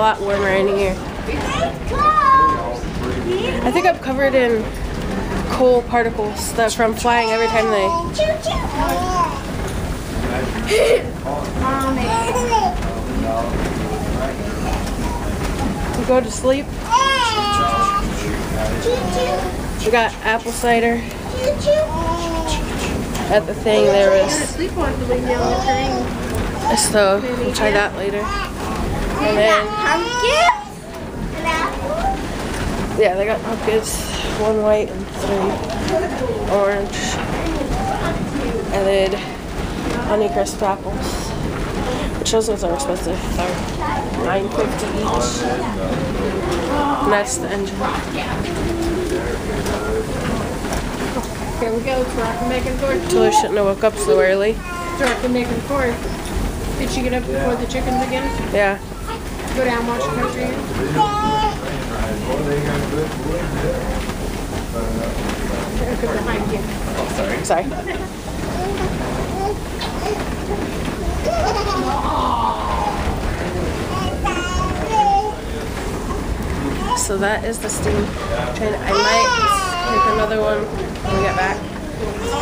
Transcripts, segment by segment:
Lot warmer in here. I think I'm covered in coal particles that from flying every time they. We go to sleep. We got apple cider at the thing. There was Sleep on the way down the train. so we'll try that later. And then yeah, they got pumpkins, one white and three orange, and then Honeycrisp apples, which those ones are expensive. They're nine fifty each. And that's the engine. Here we go. Rocky making forth. Totally shouldn't have woke up so early. Rocky making forth. Did she get up before the chickens again? Yeah. Go down, watch the country. Look behind you. Sorry. So that is the steam train. I might take another one when we get back.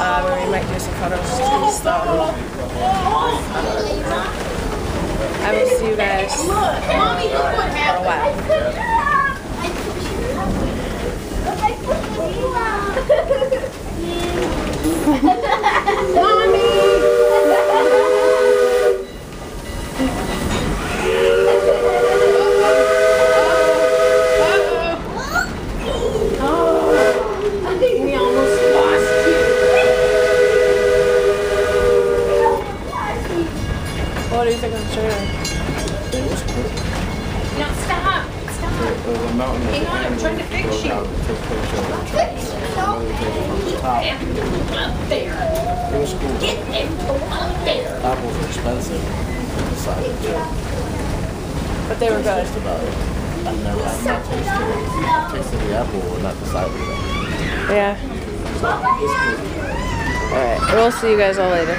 Uh, where we might do some photos too. So Oh, I will see you guys for a while. We almost lost you. What do you think No, stop. Stop. Hang on, I'm trying to fix you. Get them up there. It was cool. Get them up there. Apples are expensive. But they were good. taste about it. I've never I've not tasted it. Tasted the apple not the cider. Yeah. Alright, we'll see you guys all later.